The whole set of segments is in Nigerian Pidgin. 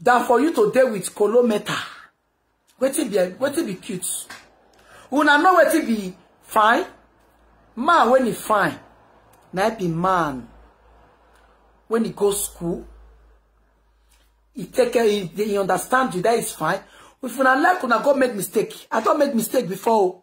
that for you to deal with kolometa wetin be wetin be cute una know where to be fine man when he fine na be man when he go school he take care he, he understand you that is fine if una like una go make mistake i don't make mistake before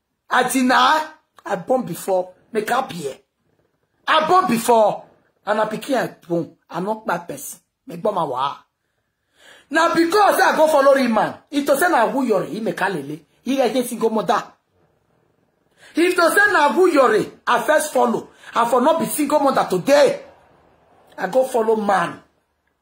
i deny i born before make up here i born before and I pikin i born i no kpa person Make bomb ma wàá Now because i go follow him man ito say na who you're, he make lele. he get eight single mother ito say na who you're, i first follow i for not be single mother today. I go follow man.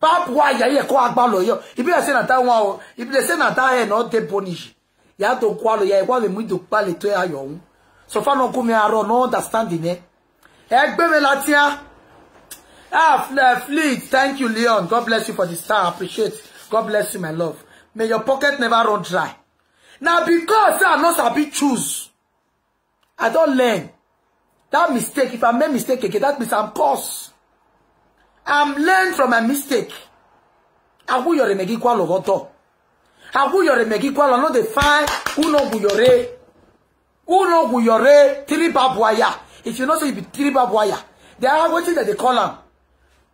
Babuaya he ko agbalo yo. Ibi dey say na ta won o. Ibi dey say na ta e no dey bonish. Ya to kwalo ya e kwa le mu do pale to ya yo so fáwọn kò mi àárọ̀ no understanding ẹ eh? ẹgbẹ́ eh, mi Latia. Ah, ah eh, fleet thank you leon god bless you for the star appreciate god bless you my love may your pocket never run dry Now, because i not sabi choose i don't learn that mistake if i make mistake again that means i'm cursed i'm learn from my mistake agbuyore megikwa lọgọtọ agbuyore megikwa lọ no dey find who no gbuyore. Who know who your three barbed wire? If you know say so it be three barbed wire, they are wetin dem dey call them.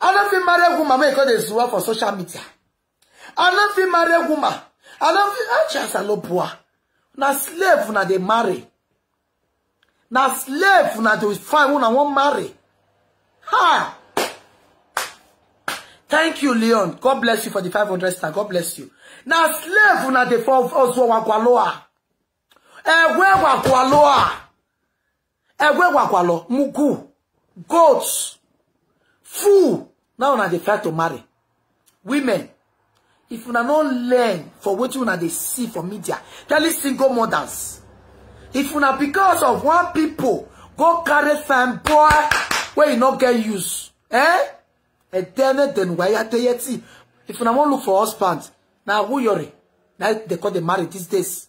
i no fit marry woman ma make e dey zuwa for social media i no fit marry egwu ma i no fit oh chasalopua na slave na dey marry na slave na dey find who na wan marry ha thank you leon god bless you for the 500 star god bless you na slave na dey for ozuo wagwaloa wakwaloa wagwaloa egwe wagwalo mugu goats fool now una dey try to marry women if una not learn for what wetin una dey see for media tell single mothers if una because of one people go carry fan boy where e not get use eh edeneden wayateyeti if una wan look for husband now who aguyori Now they call dey marry these days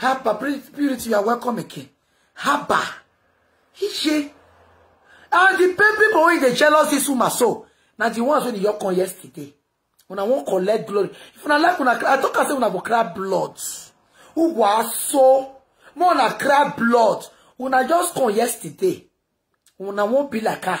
Haba, spirit, you are welcome again. Haba. Ije. And the people wey the jealous this woman so, Now the ones wey dey yoke on yesterday. Una won't collect glory. If una like una I talk say una go cry blood. Who was so? more una cry blood. Una just come yesterday. Una won't be like her.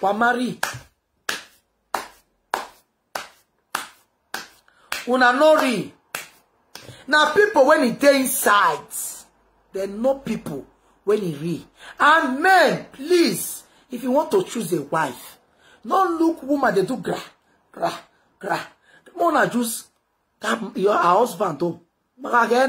wa marry una no real Now people when e dey inside dem no people when he real and men please if you want to choose a wife no look woman They do gra gra gra more na choose her husband o oh, maka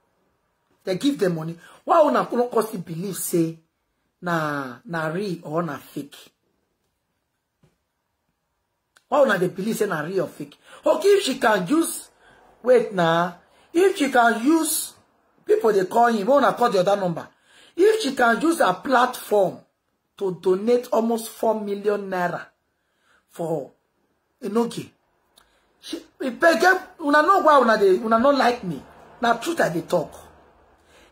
They give them money why una no still belief? say na na real or na fake why una the belief say na real or fake okay if she can use wait na if she can use people they call him una call the other number if she can use a platform to donate almost four million naira for enoge eh, she eh, pege una know why una dey una no like me Now truth i dey talk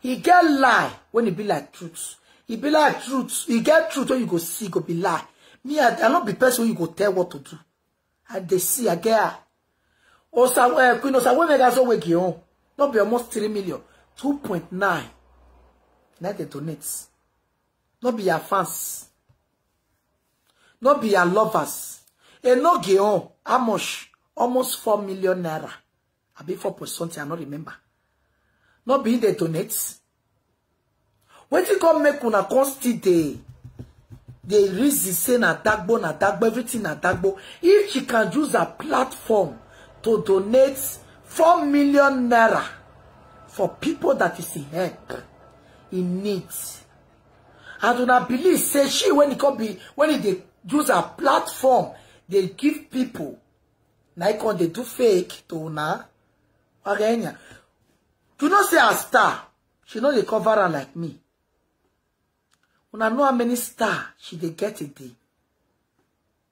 e get lie when he be like truth he be like truth e get truth when you go see e go be lie me i i no be person wey you go tell what to do i dey see i get her osa uh, queen osa wey mega so wey gi on no be almost three million two point nine Now dey donate Not be her fans no be her lovers Enoge on oh, how much? Almost four million naira. I be four percent. I not remember. Not being donates. When you come make una come still dey dey reason say na dagbo na dagbo everything na dagbo if she can use a platform to donate four million naira for people that is in help in needs, I do not believe say she when e come be when e dey use a platform they give people na icon do fake to una enya you know say a star she no the cover am like me una know how many star she they get a day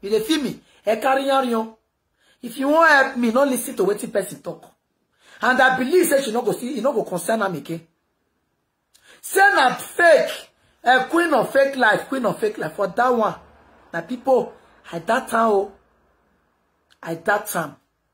you dey feel me ẹ carry on yan if you won't help me no listen to waiting person talk and i believe say she not go see e not go concern her again say not fake a eh, queen of fake life queen of fake life for that one na people at that time oh at that time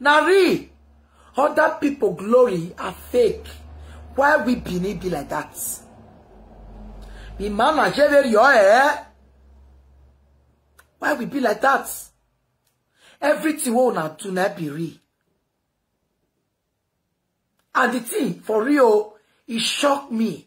Now real. Other people glory are fake. Why we be be like that? Be man, I share your hair why we be like that everything wey una do not be real and the thing for real it e shocked me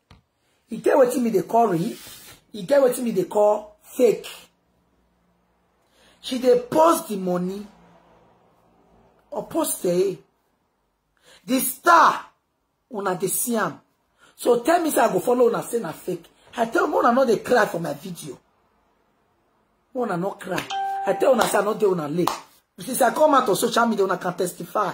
e get wetin me dey call real e get wetin me dey call fake she dey post the money or post eh the star una dey see am so tell me say i go follow una say na fake I tell Mona not they cry for my video. Mona not cry. I tell Una say not they Una late. Since I come out on social media, I can testify.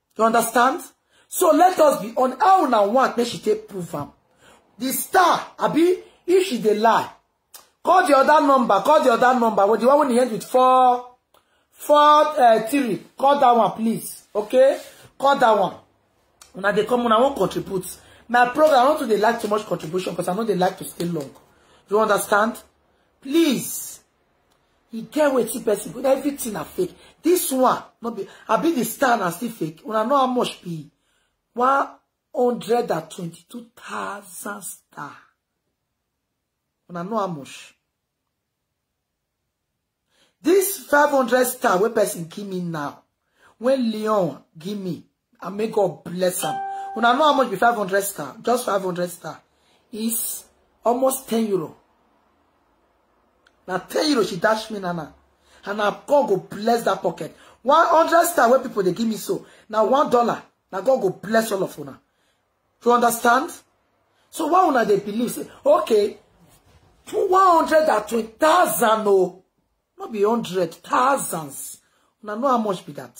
You understand? so let us be on how now want make she take prove am the star abi if she the lie call the other number call the other number well, the one wey dey end with four four uh, three call that one please okay call that one una they come una wan contribute my program i no they like too much contribution because i know they like to stay long Do you understand please he get wetin person go everything are fake this one no be abi the star na still fake una know how much be one hundred and twenty-two thousand star una know how much this five hundred star where person give me now When Leon give me I may God bless am una know how much be five hundred star just five hundred star is almost ten euro Now ten euro she dash me Nana, and na God go bless that pocket one hundred star where people they give me so Now one dollar Now God go bless all of una. Do you understand? So why una they believe say, okay, 120,000 oh, not be 100, thousands. Now know how much be that.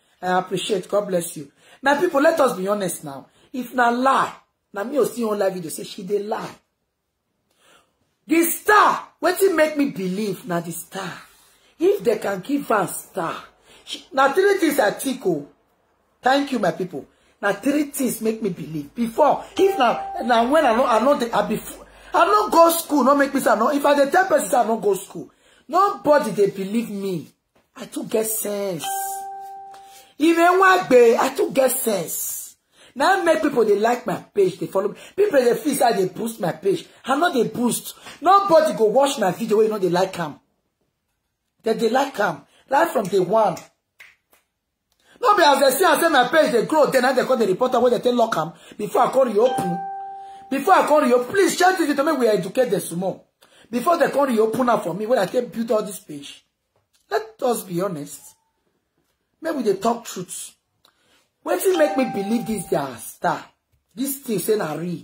I appreciate. God bless you. My people, let us be honest now. If na lie, na me see on live video say she dey lie. The star, what you make me believe na the star. If they can give her star, she, na three things I think oh thank you my people Now three things make me believe before if now now when i no i no dey i be i no go school no make me say i no if i the tell person i no go school nobody they believe me i too get sense even nwagbe i too get sense na make people they like my page they follow me people dey feel say i dey boost my page i no they boost nobody go watch my video wey you no know dey like am That they like am Like from the one no be as dem see I say my page they grow then i they call the reporter wey they tell lock am before i come reopen before i call reopen please share this video me. we are educate this more. before dem come reopen up for me wey i can build all this page let us be honest Maybe they dey talk truth you make me believe this their star this thing saying na real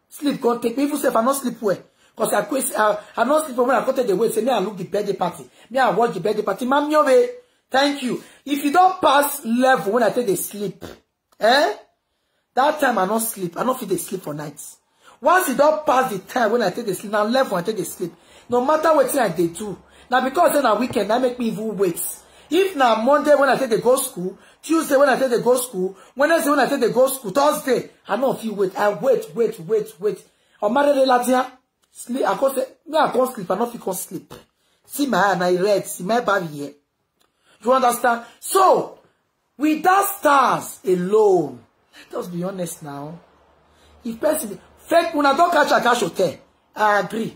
Sleep go take me. Even if I not sleep well. Because I quit, I, I not sleep when I got the wait. Say me I look the birthday party. Me I watch the birthday party. Ma'am, you Thank you. If you don't pass level when I take the sleep, eh? That time I not sleep. I not feel the sleep for nights. Once you don't pass the time when I take the sleep, now level I take the sleep no matter what wetin i dey do Now because then na weekend that make me even wait if now monday when i take dey go school tuesday when i take dey go school wednesday when i take dey go school thursday i no fit wait i wait wait wait wait On Monday last year, sleep i come say me i come sleep i no fit come sleep see my hand, I e red see my body here you understand so without stars alone let us be honest now if person fake una don't catch akash hotel i agree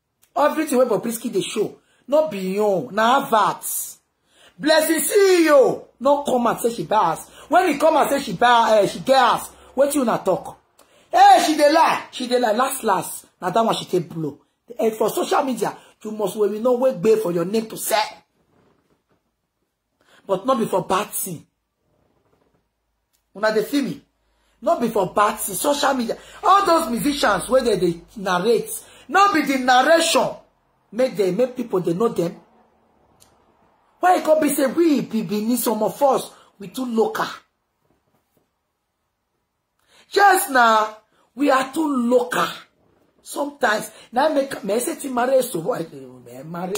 everything wey Bobrisky dey show no beyond. Now that advert blessing ceo no come and say she buy house when e come and say she buy uh, eh, she get house you una talk hey eh, she dey lie she dey lie last last Now that one she take blow and eh, for social media you must wait. We know wey gbe for your name to say, but not before for bad thing una dey feel me not before for social media all those musicians wey they dey narrate Not be the narration make them, make people they know them. why it come be say we be be need some of us we too local Just now we are too local sometimes now make me say ti marry so why eh, marry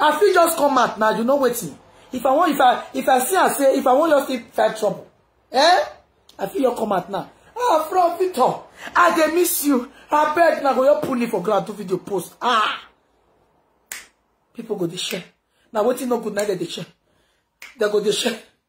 i feel just come out now you know wetin if i want, if i if i see I say if i wan just find trouble eh i feel you come out now ah from victor i dey miss you I abeg na go your put for ground to video post ah people go dey share Now what wetin no good na dem share They go dey share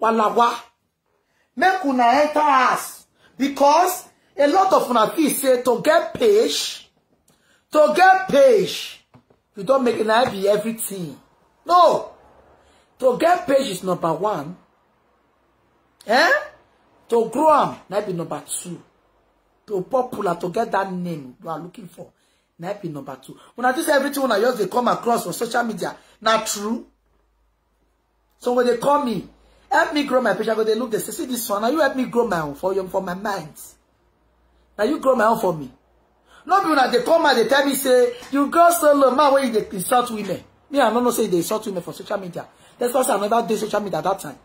walawa make una enter us because a lot of una say to get page to get page you don't make na be everything no to get page is number one eh to grow am maybe number two to popular to get that name you are looking for maybe number two una think say everything when I just dey come across on social media not true so when they call me help me grow my page i go dey look dey say see this one Now you help me grow my own for your for my mind Now you grow my own for me no be una dey come and dey tell me say you go solo man wey you dey insult women me i no say they dey insult women for social media that's why i never dey social media that time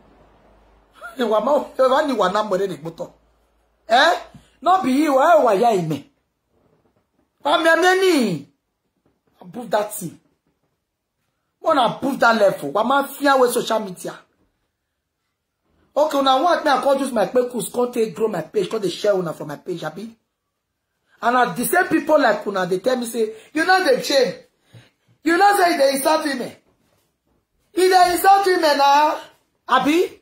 ìwà máa ìwà ni ìwà náà mọ̀rẹ́ nìgbó tọ̀ ẹ́ náà bí ìwà ìwà ya ìmẹ̀ àmì àmì ẹni above that thing more na prove that level wà máa fear with social media okay una wan me i come use my pecos come take grow my page come dey share una from my page Abby and at the same people like una they tell me say you know they change you know say they insult women If they insult women na ah, abi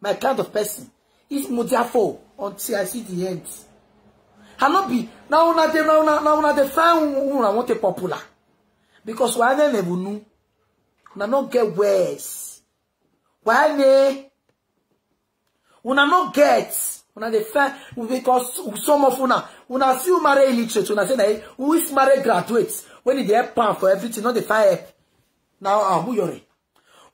my kind of person, it's Mudiafo until I see the end. I not be now una dey now una now una dey find want to popular because why they never knew. Una not get worse. Why ne? Una not get una dey fair because some of una una see umare illiterate una say na e, who is marry graduate when e dey help am for everything no dey find help na amuyore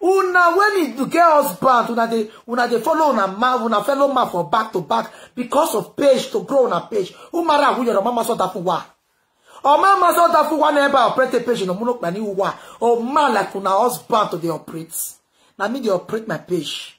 una when it e get husband una dey una de follow una man una fellow man for back to back because of page to grow una page who marry amuyore ọmọ ma sọ dafu wa ọmọ ma sọ dafu wa na ebe a operate page na ọmụnụ kpa n'ihu wa ọma like una husband to the operates. na me dey operate my page.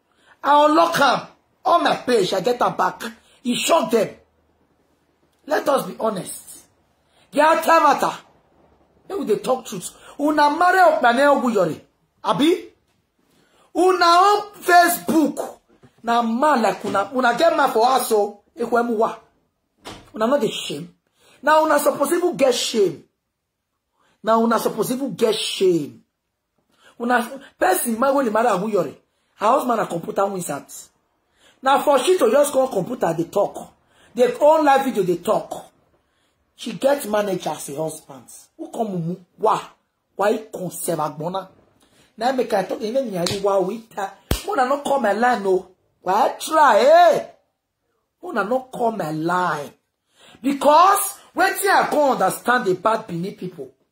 I unlock them on my page. I get them back. You shock them. Let us be honest. They are time matter. Maybe they talk truth unamare okpane oguyori abi una on facebook na man like una una get man for us so una no dey shame na una suppose even get shame na una suppose even get shame una person man wey marry aguyori her husband na computer wizard na for she to just call computer dey talk dey on live video dey talk she get manager as a husband who come mumu wa why conserve agbona na me ka talk even nya yi wa wita una no come my line no why try eh una no come my line because wetin i go understand bad bini people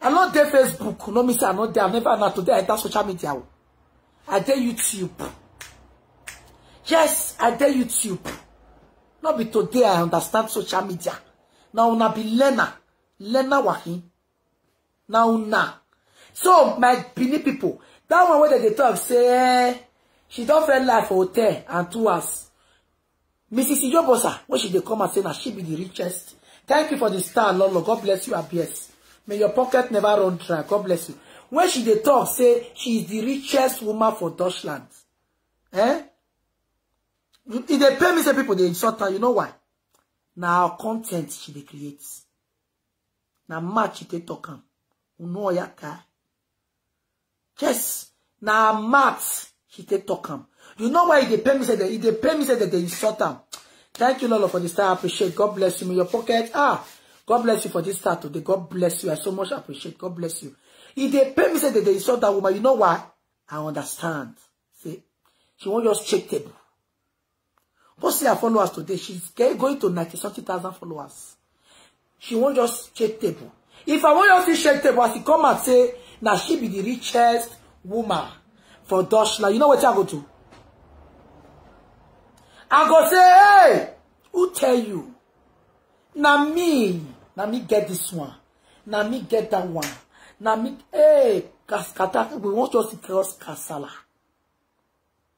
i not there facebook no mean say i not there. i never Not today i that social media i dey youtube yes i dey youtube Not be today i understand social media Now na be learner learner wahi na so my benin people that one where they talk say she don't fair life for hotel and two hours mrs ijobosa wey she dey come and say that she be the richest thank you for the star Lord god bless you abs may your pocket never run dry god bless you when she they talk say she is the richest woman for deutschland eh If e they pay me say people they insult her you know why Now content she they create Now match it they talk am unuoyaka yes now math he take talk am you know why e dey pain me say that e dey pain me say that they insult am thank you Lord, for this. star I appreciate god bless you in your pocket ah god bless you for this start today god bless you i so much appreciate god bless you If they pay me say that they insult that woman you know why i understand See, she won't just check table go see her followers today she's going to ninety, something thousand followers she won't just check table if i wan just see check table as e come and say now she be the richest woman for Deutschland. You know what I go to? I go say, hey, who tell you? Na me. Na me get this one. Na me get that one. Na me, hey, kaskata. We want just cross kasala.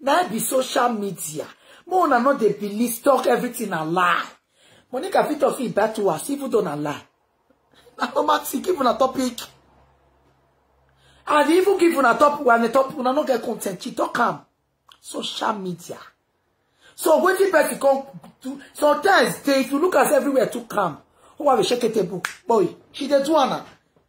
Now be social media mo una no dey believe talk everything na lie Monica fit talk fit back to us even though na lie na normal thing give una topic and even give una topic una topic una no get content she talk am social media. So waiting person come to sometimes they if you look at everywhere too calm. Who have a table, boy? She the one.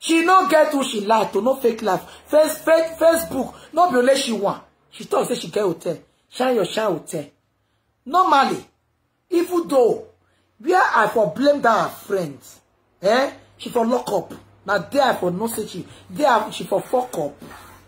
she no get who she like to no fake life face face facebook no be only she want she talk say she get hotel shine your shine hotel normally even though where i for blame that her friend eh she for lock up Now there i for no say she there she for fuck up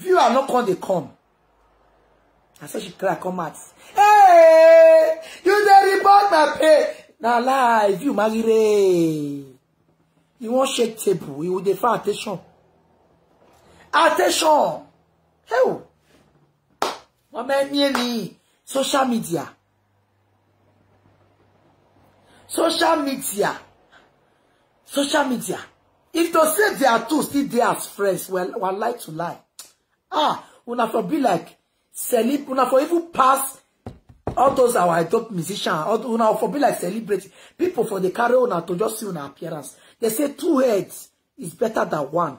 o are not called dey come I said she cry come out hey you the report my pay Now lie view marire you won't shake table you dey find attention attention hey o wọn bẹ me social media social media social media if to say they are two still there as friends well well like to lie ah una for be like celeb una for even pass all those our top musicians una for be like celebrity people for the carry on to just see an appearance they say two heads is better than one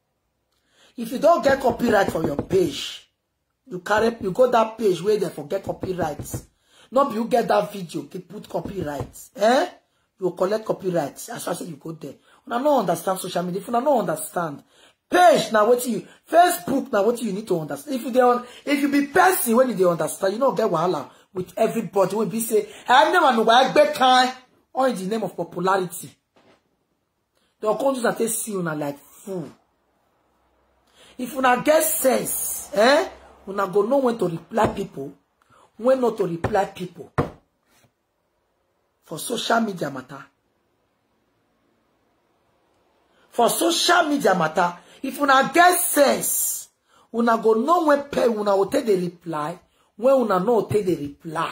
If you don't get copyright for your page, you carry you go that page where they forget copyrights. Not you get that video they put copyrights. eh you collect copyrights. as I as you go there una no understand social media if una no understand page Now what you facebook Now what you need to understand if you dey on if you be person when you dey understand you no get wahala with everybody When be say never ẹnẹwà nùgbà ẹgbẹ kan or in the name of popularity the okonjus they see you una like fool if una get sense eh una go know when to reply people when not to reply people for social media matter. For social media matter, if una get sense, una go know when pay una will take the reply, when una no take the reply,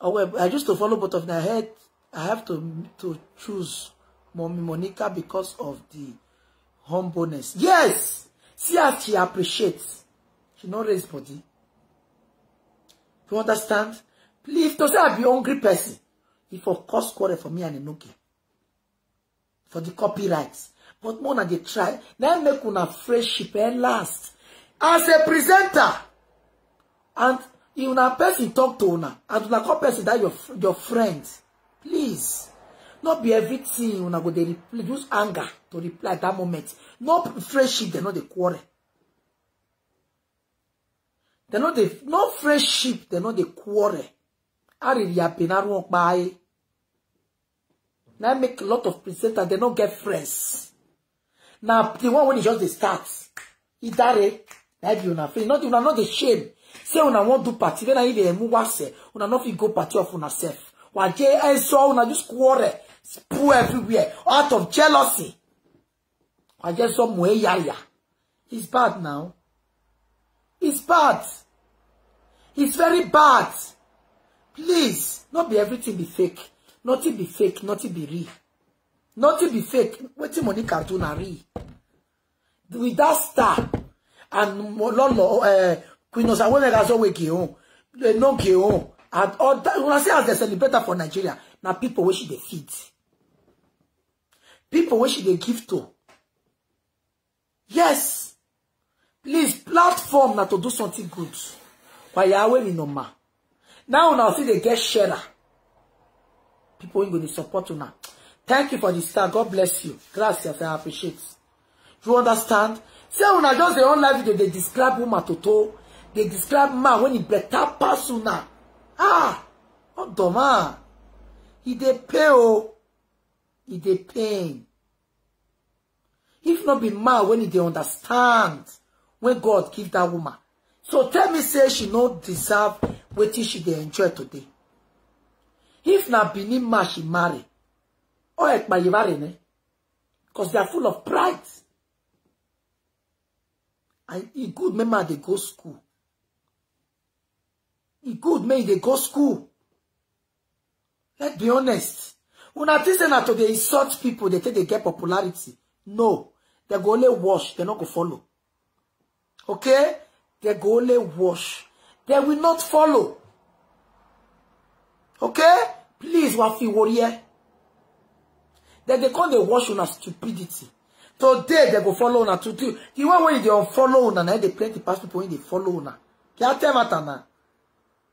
oh, well, I just to follow both of my head I have to to choose mommy Monica because of the humbleness yes see as she appreciates she not raise body you understand please don't say I be hungry person e for cause quarrel for me and Enoki for the copyrights but more na dey try na make una friendship eh, last as a presenter and if una person talk to una and una call person that your your friend please not be everything una go dey use anger to reply at that moment no friendship dem not the quarrel dem not the no friendship dem not the quarrel Are you ọpa aye na make a lot of presenters They no get friends. Now the one when e just dey start idare na be una face nothing una no dey shame say una want to party when na you move emu wase una not fit go party off of una self waje enso una just quarrel spew everywhere out of jealousy waje so mo eyaya it's bad now it's bad it's very bad please not be everything be fake nothing be fake nothing be real nothing be fake wetin monica do na real with that star and lọlọ eh, queen osa wey mega so wey gehon they eh, no gehon and all that I say as they celebrate for nigeria now people wish she dey feed people wish she dey give to yes please platform na to do something good Why are wayawe ni normal now una see dey get share, people wey go dey support now. Thank you for the star. God bless you. Gracias. I appreciate. You understand? Say una just the online video, they describe woman to toe. They describe man when he better pass una. Ah, what the He dey pay oh. He dey pain. If not be man when he dey understand when God give that woman. So tell me say she not deserve what she dey enjoy today. If na Benin man she marry, o ekpayivare ne because they are full of pride and e good make they go school e good make they go school let's be honest una think say na insult people they think they get popularity no they go only wash dem no go follow okay they go only wash They will not follow okay please wa fi wori e. Then they call the wash una stupidity. Today, they go follow una. To, to, the one way they unfollow una, now they plenty pass people when they follow una. They are tell matter now.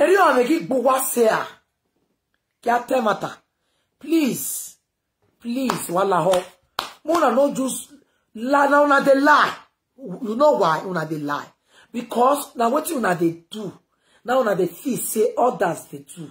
eri one ki gbowa se a ki atemata please please wala Mo na no just la na una dey lie you know why una dey lie because na wetin una dey do na una dey feel say others dey do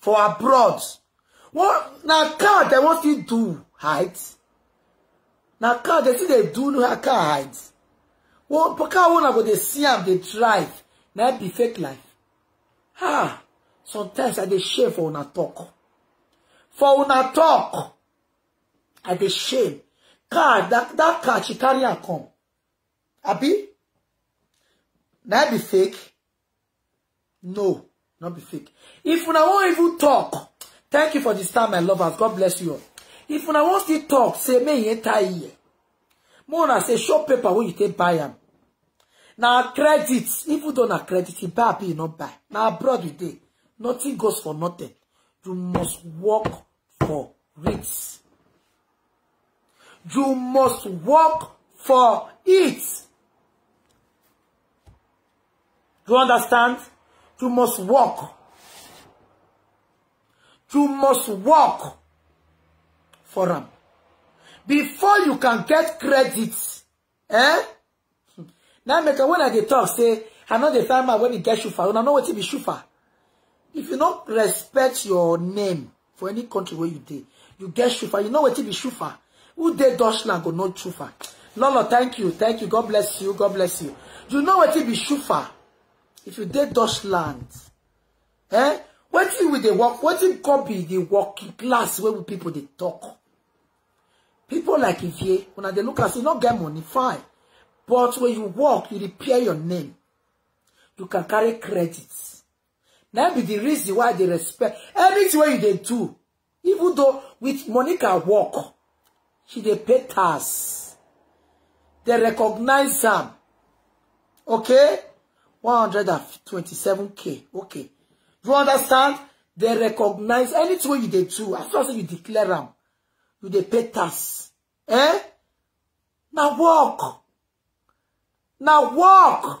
for abroad What now? car They want still do hide Now car They see they do her car hide car owner go dey see am They drive now e be fake life ah sometimes i dey share for una talk for una talk. I dey shame. Car, that, that car, she carry am come. Abi? Now be fake? No, not be fake. If una wan even talk, thank you for this time, my lovers. God bless you all. If una wan still talk, say, me enter here. More una say, show paper when you take buy am. Na credit, even though na credit, you e buy, you e not buy. Now abroad you dey. Nothing goes for nothing. You must work for risks. You must work for it. you understand? You must work. You must work for them Before you can get credit, eh? Now make when I get talk, say, I know the time when you get shufa. Una know what wetin be shufa. If you don't respect your name for any country where you dey, you get shufa. You know what wetin be shufa who dey Deutschland go know Chufa. Lolo, thank you, thank you. God bless you, God bless you. You know what it be Chufa? If you dey Deutschland, eh? What Wetin we dey work, wetin come be the working class where people they talk. People like if Ivie, when they look at you e not get money, fine. But when you work, you repair your name. You can carry credits. That be the reason why they respect everything where you they do. Even though with Monica work, she dey pay tax dey recognize am okay 127k okay you understand dey recognize anything wey you dey do as long as you declare am you dey pay tax eh na work na work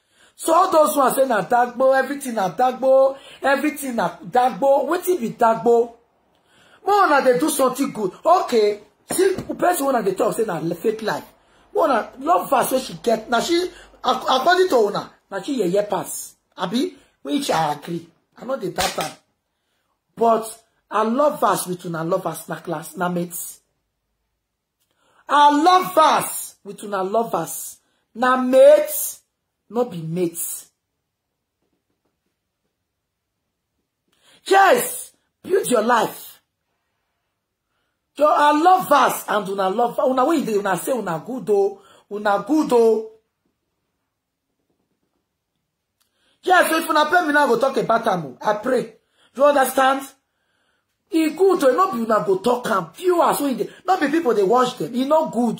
so all those ones say na tagbo everything na tagbo everything na tagbo if it tagbo more una they do something good okay see person one una they talk say na fake life more una love verse wey she get na she according to una na she yeye pass abi which i agree i no dey doubt am but i love verse between una love verse na class na mates i love verse between una love verse na mates. Not be mates. Yes, build your life. You are lovers and una love. Una wey dey una say una good o, una good Oh. Yes, so if una pay me now, go talk about am. I pray. Do you understand? E good o, no be una go talk am. Viewers wey dey, no be people they watch them. E not good.